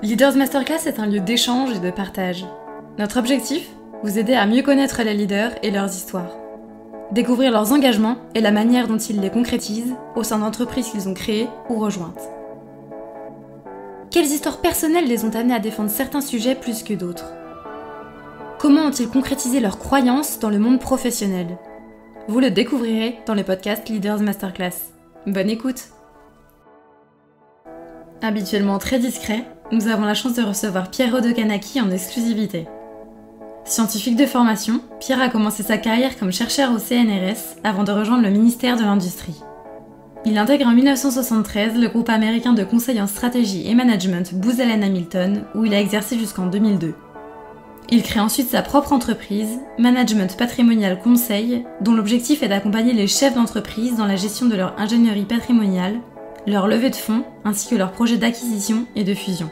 Leaders Masterclass est un lieu d'échange et de partage. Notre objectif Vous aider à mieux connaître les leaders et leurs histoires. Découvrir leurs engagements et la manière dont ils les concrétisent au sein d'entreprises qu'ils ont créées ou rejointes. Quelles histoires personnelles les ont amenés à défendre certains sujets plus que d'autres? Comment ont-ils concrétisé leurs croyances dans le monde professionnel? Vous le découvrirez dans le podcast Leaders Masterclass. Bonne écoute Habituellement très discret, nous avons la chance de recevoir Pierre Rodekanaki en exclusivité. Scientifique de formation, Pierre a commencé sa carrière comme chercheur au CNRS avant de rejoindre le ministère de l'Industrie. Il intègre en 1973 le groupe américain de conseil en stratégie et management Booz Allen Hamilton, où il a exercé jusqu'en 2002. Il crée ensuite sa propre entreprise, Management Patrimonial Conseil, dont l'objectif est d'accompagner les chefs d'entreprise dans la gestion de leur ingénierie patrimoniale leur levée de fonds ainsi que leurs projets d'acquisition et de fusion.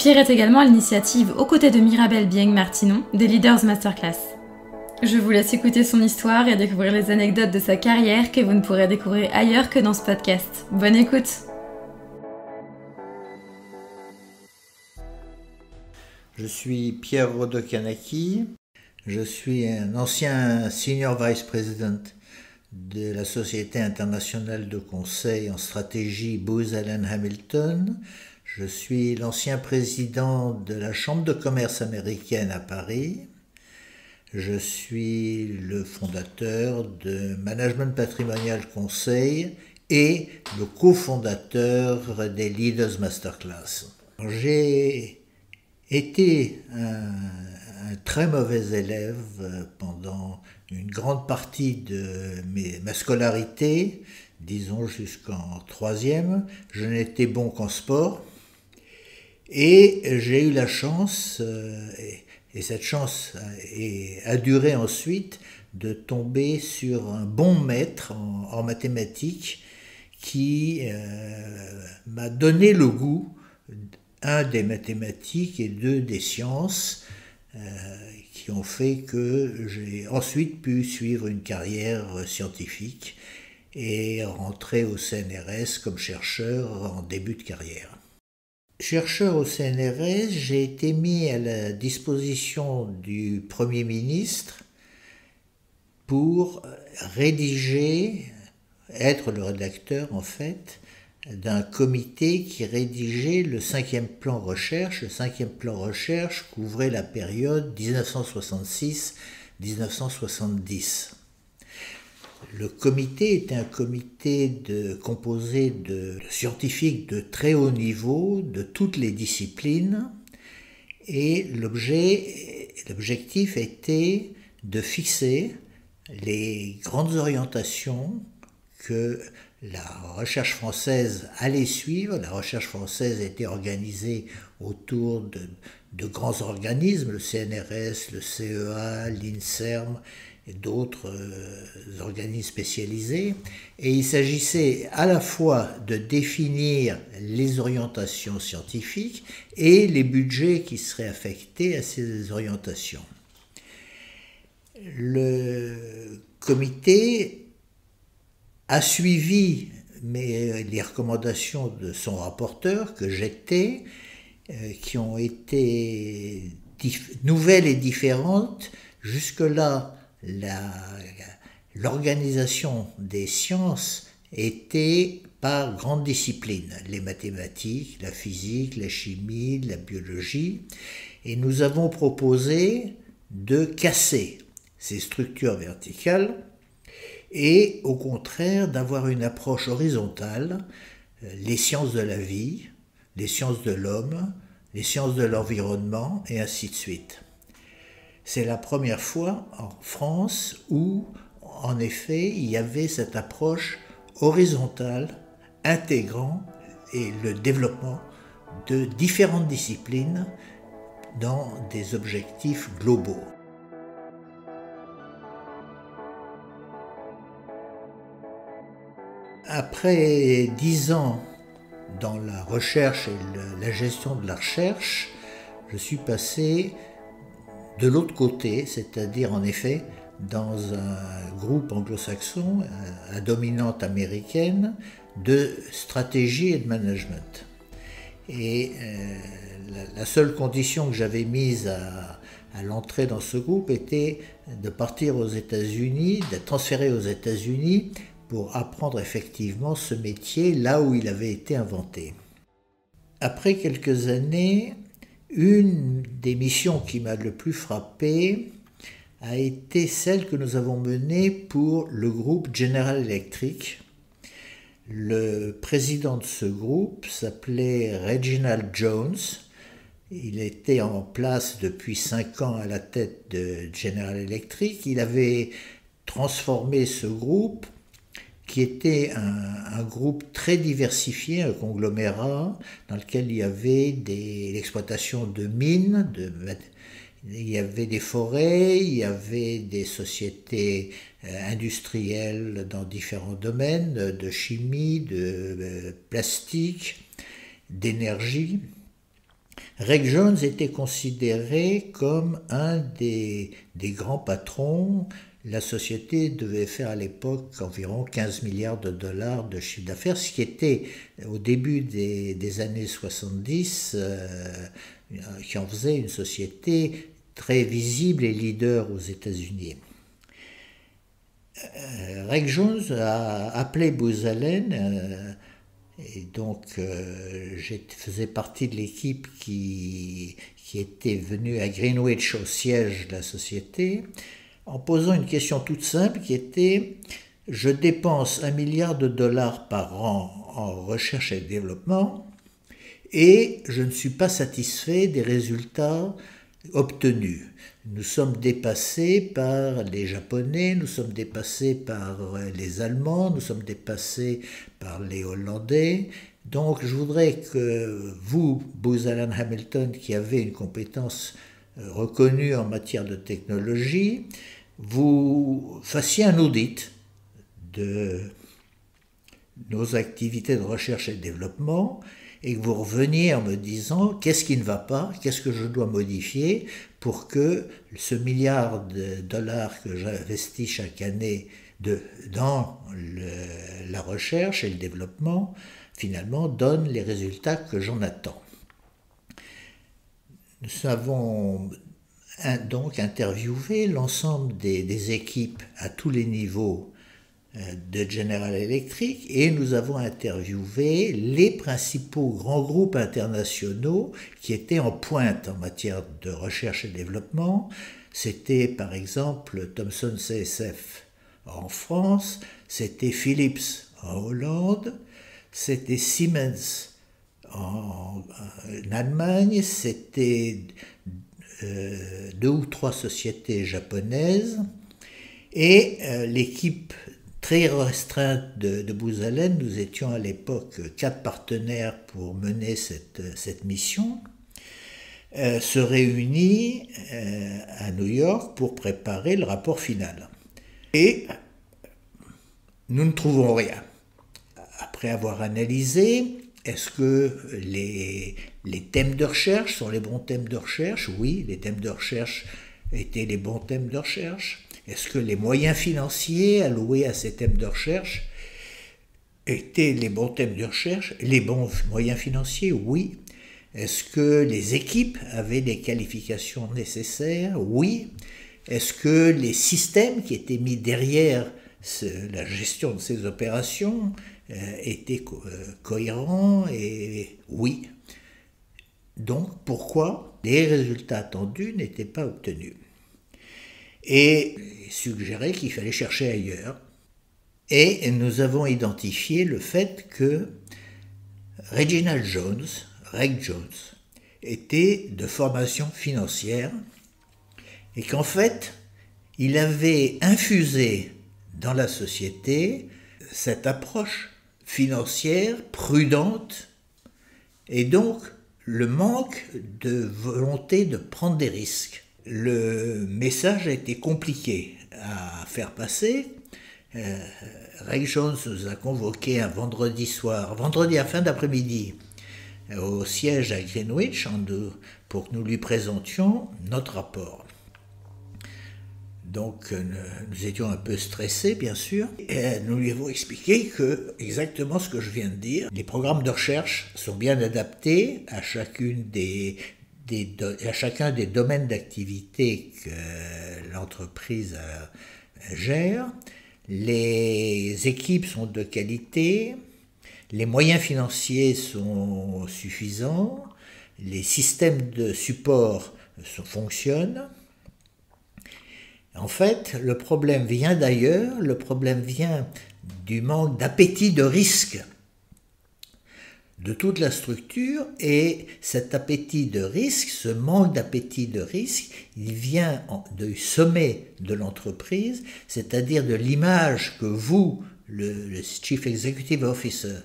Pierre est également à l'initiative aux côtés de Mirabel Bieng Martinon des Leaders Masterclass. Je vous laisse écouter son histoire et découvrir les anecdotes de sa carrière que vous ne pourrez découvrir ailleurs que dans ce podcast. Bonne écoute Je suis Pierre Rodokanaki, je suis un ancien Senior Vice President de la Société internationale de conseil en stratégie Booz Allen Hamilton. Je suis l'ancien président de la Chambre de commerce américaine à Paris. Je suis le fondateur de Management Patrimonial Conseil et le cofondateur des Leaders Masterclass. J'ai été un, très mauvais élève pendant une grande partie de ma scolarité, disons jusqu'en troisième, je n'étais bon qu'en sport. Et j'ai eu la chance, euh, et, cette chance a, duré ensuite, de tomber sur un bon maître en, mathématiques qui euh, m'a donné le goût, un des mathématiques et deux des sciences, euh, qui ont fait que j'ai ensuite pu suivre une carrière scientifique et rentrer au CNRS comme chercheur en début de carrière. Chercheur au CNRS, j'ai été mis à la disposition du Premier ministre pour rédiger, être le rédacteur en fait, d'un comité qui rédigeait le cinquième plan recherche. Le cinquième plan recherche couvrait la période 1966-1970. Le comité était un comité composé de scientifiques de très haut niveau, de toutes les disciplines, et l'objectif était de fixer les grandes orientations que la recherche française allait suivre. La recherche française était organisée autour de, grands organismes, le CNRS, le CEA, l'INSERM et d'autres euh, organismes spécialisés. Et il s'agissait à la fois de définir les orientations scientifiques et les budgets qui seraient affectés à ces orientations. Le comité a suivi mais les recommandations de son rapporteur, que j'étais, euh, qui ont été nouvelles et différentes. Jusque-là, l'organisation des sciences était par grandes disciplines, les mathématiques, la physique, la chimie, la biologie, et nous avons proposé de casser ces structures verticales et au contraire d'avoir une approche horizontale, euh, les sciences de la vie, les sciences de l'homme, les sciences de l'environnement, et ainsi de suite. C'est la première fois en France où, en effet, il y avait cette approche horizontale, intégrant le développement de différentes disciplines dans des objectifs globaux. Après dix ans dans la recherche et la gestion de la recherche, je suis passé de l'autre côté, c'est-à-dire en effet dans un groupe anglo-saxon à dominante américaine de stratégie et de management. Et la, seule condition que j'avais mise à, à l'entrée dans ce groupe était de partir aux États-Unis, d'être transféré aux États-Unis pour apprendre effectivement ce métier là où il avait été inventé. Après quelques années, une des missions qui m'a le plus frappé a été celle que nous avons menée pour le groupe General Electric. Le président de ce groupe s'appelait Reginald Jones. Il était en place depuis cinq ans à la tête de General Electric. Il avait transformé ce groupe qui était un, groupe très diversifié, un conglomérat, dans lequel il y avait l'exploitation de mines, il y avait des forêts, il y avait des sociétés euh, industrielles dans différents domaines, de chimie, de euh, plastique, d'énergie. Reg Jones était considéré comme un des grands patrons la société devait faire à l'époque environ 15 milliards de dollars de chiffre d'affaires, ce qui était au début des, années 70, euh, qui en faisait une société très visible et leader aux États-Unis. Euh, Reg Jones a appelé Booz Allen, euh, et donc je faisais partie de l'équipe qui, qui était venue à Greenwich au siège de la société en posant une question toute simple qui était je dépense un milliard de dollars par an en recherche et développement et je ne suis pas satisfait des résultats obtenus. Nous sommes dépassés par les Japonais, nous sommes dépassés par les Allemands, nous sommes dépassés par les Hollandais. Donc je voudrais que vous, Booz Allen Hamilton, qui avez une compétence reconnue en matière de technologie, vous fassiez un audit de nos activités de recherche et de développement et que vous reveniez en me disant qu'est-ce qui ne va pas, qu'est-ce que je dois modifier pour que ce milliard de dollars que j'investis chaque année dans la recherche et le développement, finalement, donne les résultats que j'en attends. Nous avons donc interviewé l'ensemble des, équipes à tous les niveaux euh, de General Electric et nous avons interviewé les principaux grands groupes internationaux qui étaient en pointe en matière de recherche et développement. C'était par exemple Thomson CSF en France, c'était Philips en Hollande, c'était Siemens en, Allemagne, c'était euh, deux ou trois sociétés japonaises et euh, l'équipe très restreinte de, de nous étions à l'époque quatre partenaires pour mener cette, cette mission, euh, se réunit à New York pour préparer le rapport final. Et nous ne trouvons rien. Après avoir analysé, est-ce que les, les, thèmes de recherche sont les bons thèmes de recherche? Oui, les thèmes de recherche étaient les bons thèmes de recherche. Est-ce que les moyens financiers alloués à ces thèmes de recherche étaient les bons thèmes de recherche? Les bons moyens financiers? Oui. Est-ce que les équipes avaient les qualifications nécessaires? Oui. Est-ce que les systèmes qui étaient mis derrière la gestion de ces opérations était euh, cohérent et oui. Donc pourquoi les résultats attendus n'étaient pas obtenus? Et suggéré qu'il fallait chercher ailleurs. Et nous avons identifié le fait que Reginald Jones, Reg Jones, était de formation financière et qu'en fait, il avait infusé dans la société cette approche financière prudente et donc le manque de volonté de prendre des risques. Le message a été compliqué à faire passer. Euh, Ray Jones nous a convoqué un vendredi soir, vendredi à fin d'après-midi, au siège à Greenwich pour que nous lui présentions notre rapport. Donc nous étions un peu stressés, bien sûr, et nous lui avons expliqué que exactement ce que je viens de dire, les programmes de recherche sont bien adaptés à chacune des, à chacun des domaines d'activité que l'entreprise gère. Les équipes sont de qualité, les moyens financiers sont suffisants, les systèmes de support fonctionnent. En fait, le problème vient d'ailleurs, le problème vient du manque d'appétit de risque. De toute la structure et cet appétit de risque, ce manque d'appétit de risque, il vient du sommet de l'entreprise, c'est-à-dire de l'image que vous, le, Chief Executive Officer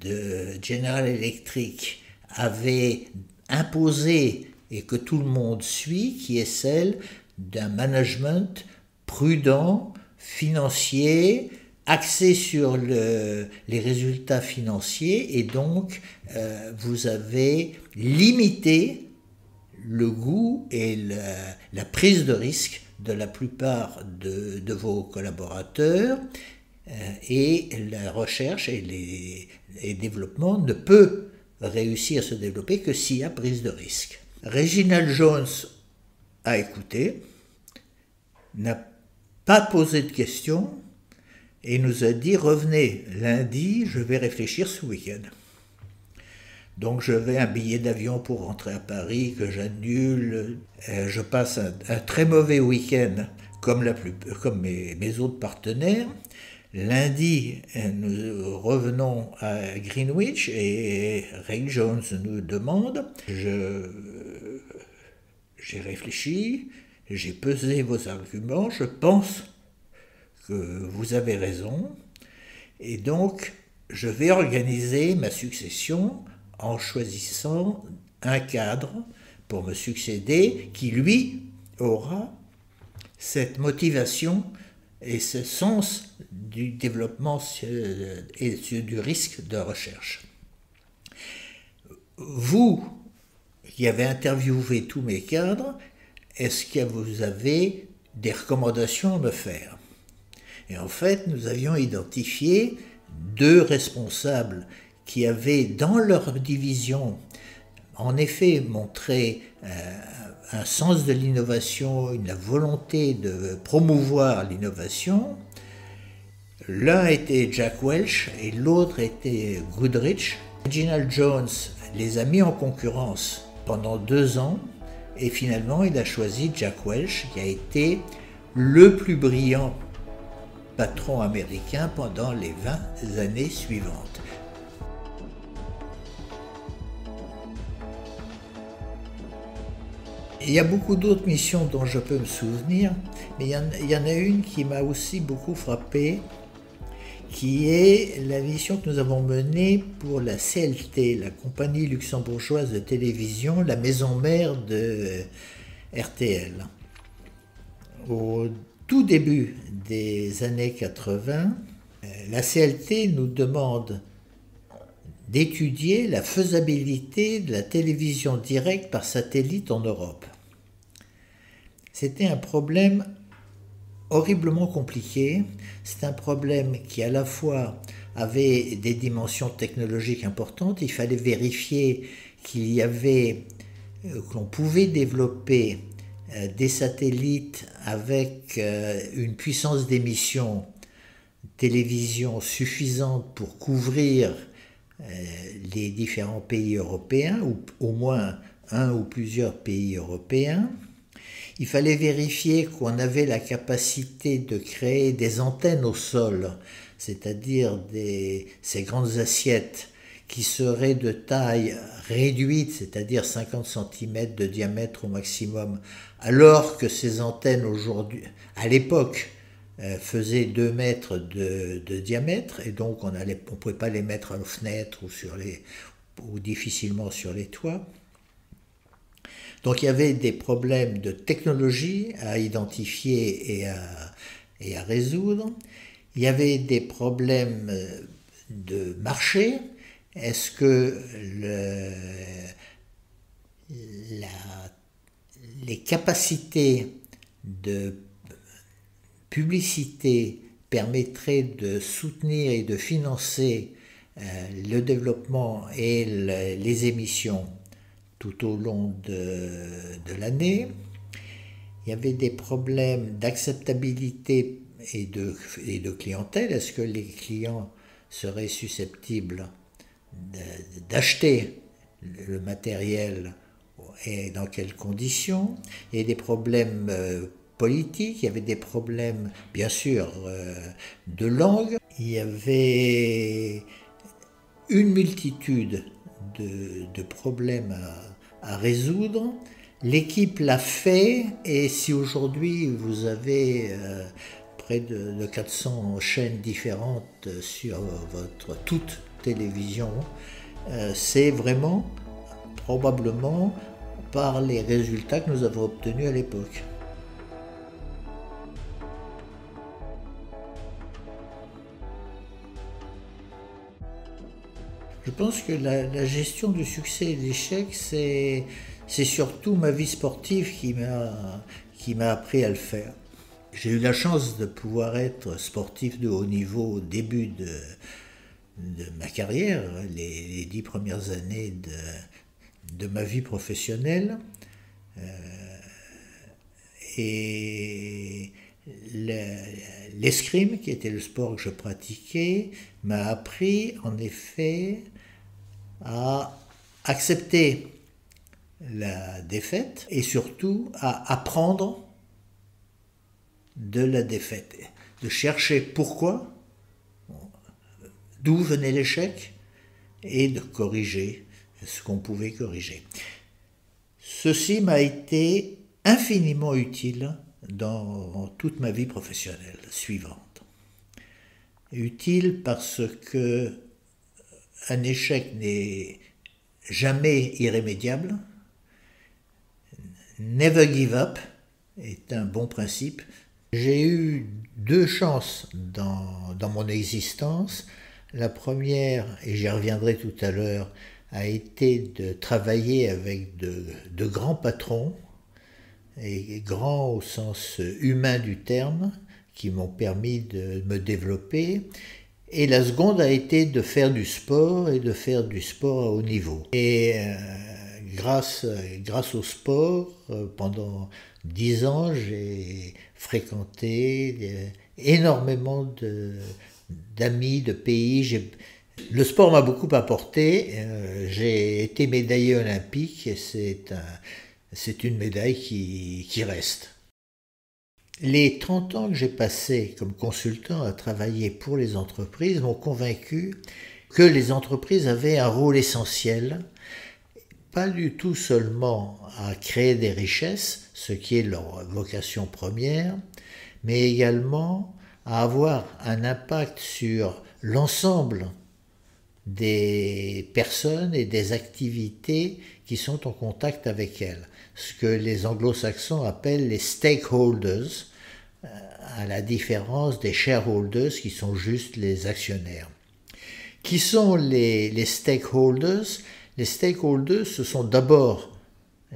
de General Electric, avez imposé et que tout le monde suit, qui est celle d'un management prudent, financier, axé sur le, les résultats financiers et donc euh, vous avez limité le goût et la, prise de risque de la plupart de, vos collaborateurs euh, et la recherche et les, les développements ne peut réussir à se développer que s'il y a prise de risque. Reginald Jones a écouté, n'a pas posé de questions, et nous a dit revenez lundi, je vais réfléchir ce week-end. Donc je vais un billet d'avion pour rentrer à Paris que j'annule. Euh, je passe un, très mauvais week-end comme, la plus, comme mes, mes, autres partenaires. Lundi, nous revenons à Greenwich et Ray Jones nous demande, je, j'ai réfléchi, j'ai pesé vos arguments, je pense que vous avez raison, et donc je vais organiser ma succession en choisissant un cadre pour me succéder qui, lui, aura cette motivation et ce sens du développement et du risque de recherche. Vous, qui avez interviewé tous mes cadres, est-ce que vous avez des recommandations à me faire? Et en fait, nous avions identifié deux responsables qui avaient dans leur division en effet montré euh, un sens de l'innovation, une volonté de promouvoir l'innovation. L'un était Jack Welch et l'autre était Goodrich. Reginald Jones les a mis en concurrence pendant deux ans et finalement il a choisi Jack Welch qui a été le plus brillant patron américain pendant les 20 années suivantes. Il y a beaucoup d'autres missions dont je peux me souvenir, mais il y en, a une qui m'a aussi beaucoup frappé, qui est la mission que nous avons menée pour la CLT, la compagnie luxembourgeoise de télévision, la maison mère de RTL. Au tout début des années 80, euh, la CLT nous demande d'étudier la faisabilité de la télévision directe par satellite en Europe. C'était un problème horriblement compliqué. C'est un problème qui à la fois avait des dimensions technologiques importantes. Il fallait vérifier qu'il y avait, euh, qu'on pouvait développer euh, des satellites avec euh, une puissance d'émission télévision suffisante pour couvrir les différents pays européens, ou au moins un ou plusieurs pays européens. Il fallait vérifier qu'on avait la capacité de créer des antennes au sol, c'est-à-dire ces grandes assiettes qui seraient de taille réduite, c'est-à-dire 50 cm de diamètre au maximum, alors que ces antennes aujourd'hui, à l'époque, euh, faisaient 2 mètres de, diamètre, et donc on ne pouvait pas les mettre à la fenêtre ou, difficilement sur les toits. Donc il y avait des problèmes de technologie à identifier et à, résoudre. Il y avait des problèmes de marché, est-ce que les capacités de publicité permettrait de soutenir et de financer euh, le développement et les émissions tout au long de, l'année. Il y avait des problèmes d'acceptabilité et de, et de clientèle. Est-ce que les clients seraient susceptibles d'acheter le matériel et dans quelles conditions? Il y a des problèmes euh, politiques, il y avait des problèmes, bien sûr, euh, de langue. Il y avait une multitude de, problèmes à, résoudre. L'équipe l'a fait et si aujourd'hui vous avez euh, près de, 400 chaînes différentes sur votre toute télévision, euh, c'est vraiment probablement par les résultats que nous avons obtenus à l'époque. Je pense que la, gestion du succès et de l'échec, c'est, surtout ma vie sportive qui m'a, qui m'a appris à le faire. J'ai eu la chance de pouvoir être sportif de haut niveau au début de, ma carrière, les, dix premières années de, de ma vie professionnelle. Euh, et l'escrime, qui était le sport que je pratiquais, m'a appris en effet à accepter la défaite et surtout à apprendre de la défaite, de chercher pourquoi, d'où venait l'échec et de corriger ce qu'on pouvait corriger. Ceci m'a été infiniment utile dans toute ma vie professionnelle suivante. Utile parce que un échec n'est jamais irrémédiable. Never give up est un bon principe. J'ai eu deux chances dans, dans mon existence. La première, et j'y reviendrai tout à l'heure, a été de travailler avec de, de grands patrons, et grands au sens humain du terme, qui m'ont permis de me développer. Et la seconde a été de faire du sport et de faire du sport à haut niveau. Et euh, grâce, grâce au sport, euh, pendant dix ans, j'ai fréquenté euh, énormément d'amis, de, pays. Le sport m'a beaucoup apporté. j'ai été médaillé olympique et c'est un, une médaille qui, qui reste. Les 30 ans que j'ai passés comme consultant à travailler pour les entreprises m'ont convaincu que les entreprises avaient un rôle essentiel, pas du tout seulement à créer des richesses, ce qui est leur vocation première, mais également à avoir un impact sur l'ensemble des personnes et des activités qui sont en contact avec elles, ce que les anglo-saxons appellent les stakeholders, euh, à la différence des shareholders qui sont juste les actionnaires. Qui sont les, les stakeholders? Les stakeholders, ce sont d'abord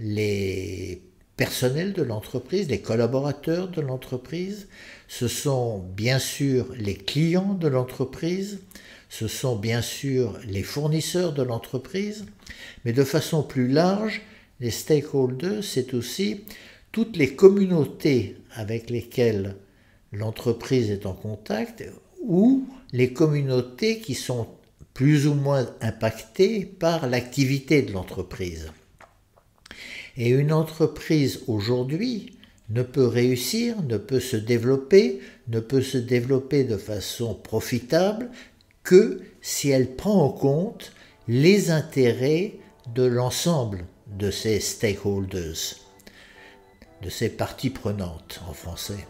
les personnels de l'entreprise, les collaborateurs de l'entreprise, ce sont bien sûr les clients de l'entreprise, ce sont bien sûr les fournisseurs de l'entreprise, mais de façon plus large, les stakeholders, c'est aussi toutes les communautés avec lesquelles l'entreprise est en contact ou les communautés qui sont plus ou moins impactées par l'activité de l'entreprise. Et une entreprise aujourd'hui ne peut réussir, ne peut se développer, ne peut se développer de façon profitable que si elle prend en compte les intérêts de l'ensemble de ses stakeholders, de ses parties prenantes en français.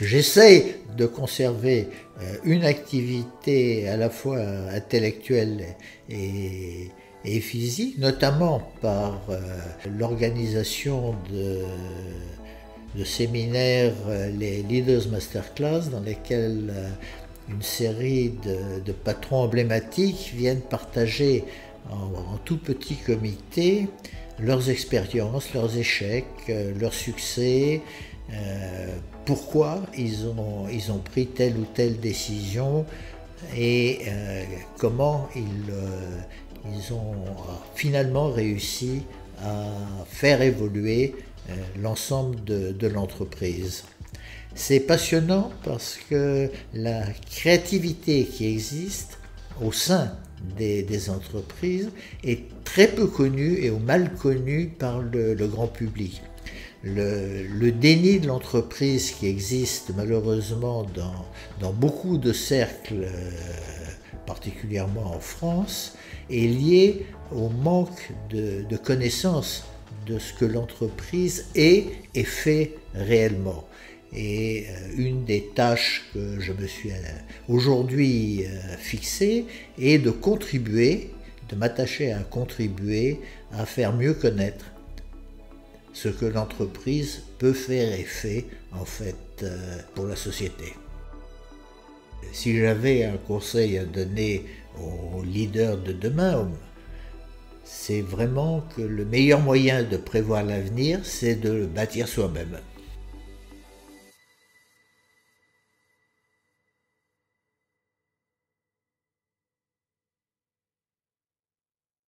J'essaie de conserver euh, une activité à la fois intellectuelle et, physique, notamment par euh, l'organisation de séminaires, euh, les Leaders Masterclass, dans lesquels une série de, patrons emblématiques viennent partager en, tout petit comité leurs expériences, leurs échecs, euh, leurs succès, euh, pourquoi ils ont, pris telle ou telle décision et euh, comment ils, ont finalement réussi à faire évoluer l'ensemble de l'entreprise. C'est passionnant parce que la créativité qui existe au sein des, entreprises est très peu connue et mal connue par le, grand public. Le, déni de l'entreprise qui existe malheureusement dans, beaucoup de cercles, euh, particulièrement en France, est lié au manque de, de de ce que l'entreprise est et fait réellement. Et euh, une des tâches que je me suis euh, aujourd'hui euh, fixée est de contribuer, de m'attacher à contribuer à faire mieux connaître ce que l'entreprise peut faire et fait en fait pour la société. Si j'avais un conseil à donner aux leaders de demain, c'est vraiment que le meilleur moyen de prévoir l'avenir, c'est de le bâtir soi-même.